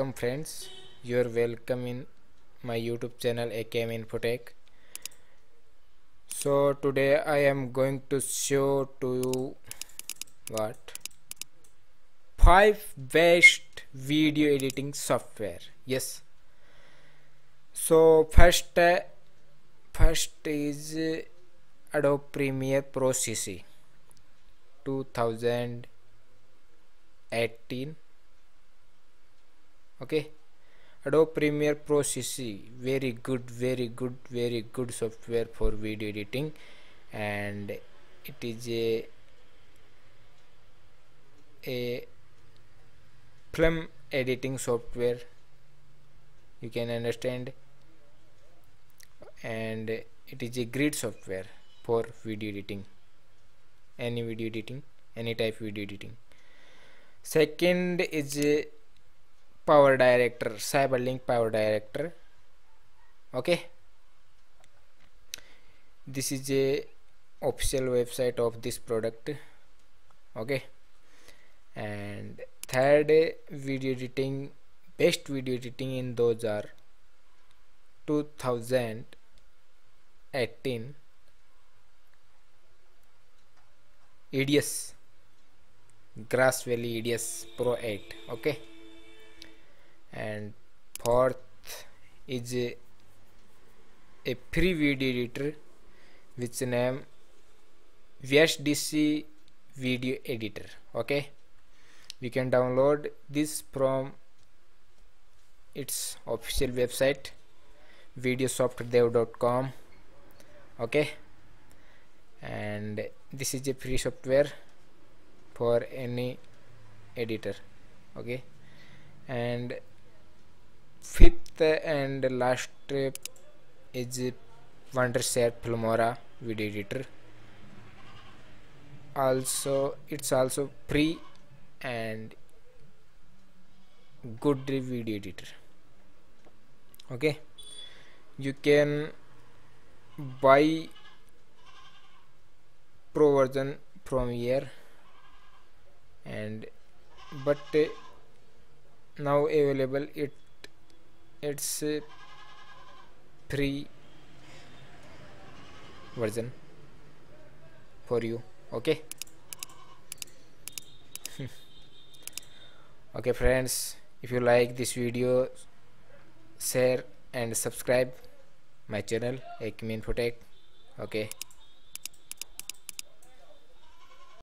welcome friends. You're welcome in my youtube channel akm infotech. So today i am going to show to you what? Five best video editing software. Yes. So first first is adobe premiere pro cc 2018 okay? Adobe premiere pro cc very good very good very good software for video editing and it is a a film editing software you can understand. And it is a great software for video editing any video editing any type of video editing. Second is power director cyberlink power director. Okay? This is a official website of this product. Okay? And third video editing best video editing in those are 2018 EDIUS Grass Valley EDIUS Pro 8 okay and fourth is a, a free video editor which name VSDC video editor okay? We can download this from its official website videosoftdev.com okay? And this is a free software for any editor okay? And fifth and last trip is wondershare filmora video editor. Also it's also free and good video editor. Okay? You can buy pro version from here and but uh, now available it it's uh, a free version for you okay? Okay friends if you like this video share and subscribe my channel AKME Infotech okay